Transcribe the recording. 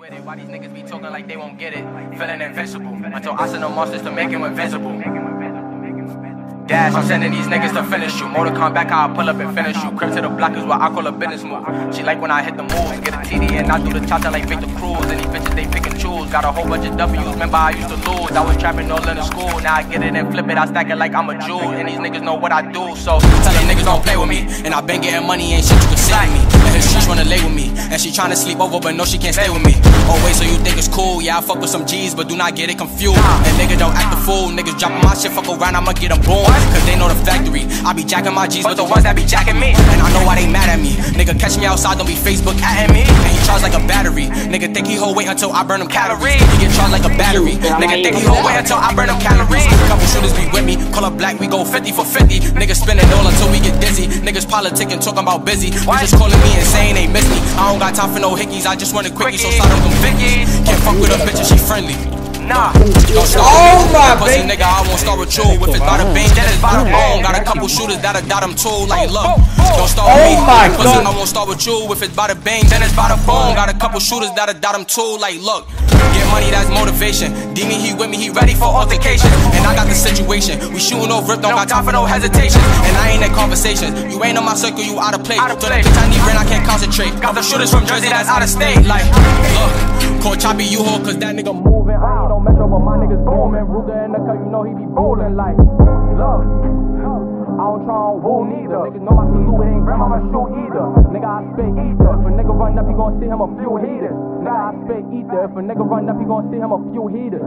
with it. Why these niggas be talking like they won't get it? Feeling invincible. I send the monsters to make him invisible. Dash, I'm sending these niggas to finish you. Motor come back, how I pull up and finish you. Crib to the block is what I call a business move. She like when I hit the moves, get a TD and I do the cha-cha like Victor Cruz. These bitches they pick and choose. Got a whole bunch of W's. Remember I used to lose. I was trapping all in the school. Now I get it and flip it. I stack it like I'm a Jew. And these niggas know what I do. So tell these niggas don't play with me. And I been getting money, ain't shit you can to me. And his streets wanna lay with me. She tryna sleep over, but no, she can't stay with me. Wait, so you think it's cool? Yeah, I fuck with some G's, but do not get it confused. And niggas don't act the fool. Niggas dropping my shit, fuck around, I'ma get them born. Cause they know the factory. I be jacking my G's, but the ones that be jacking me. And I know why they mad at me. Nigga catch me outside, don't be Facebook atting me. And he charged like a battery. Nigga think he hold wait until I burn them calories. He get charged like a battery. Nigga think he hold wait until I burn them calories. Couple shooters be with me, call up black, we go 50 for 50. Niggas spend it all until we get dizzy. Niggas politicking, talking about busy. Why just calling me insane, saying they miss me. I don't got time for no hickeys, I just want a quickie, so on them Vickies. Can't fuck with a bitch if she friendly. Nah, don't start Oh with me. my Pussy baby. nigga, I won't start with you. If it's by the bang, then it's by the bone. Got a couple shooters that'll dot them too. Like, oh, look, oh, oh. don't start with me. Oh my Pussy, God. I won't start with you. If it's by the bang, then it's by the bone. Got a couple shooters that'll dot them too. Like, look, get money, that's motivation. D me, he with me, he ready for altercation. And I got the situation. We shooting off rip, don't got time for no hesitation. And I ain't in conversations. You ain't on my circle, you out of place. Out of place. I need rent, I can't concentrate. Got the shooters from Jersey that's out of state. Like, look, call Choppy U Haul, cause that nigga moving. I ain't no metro, but my niggas booming. Ruger in the cut, you know he be rolling like, look. I don't try on woo neither. Niggas know my salute ain't grandma shoe either. Nigga, I spit ether. If a nigga run up, he gon' see him a few heaters. Nigga, I spit ether. If a nigga run up, he gon' see him a few heaters.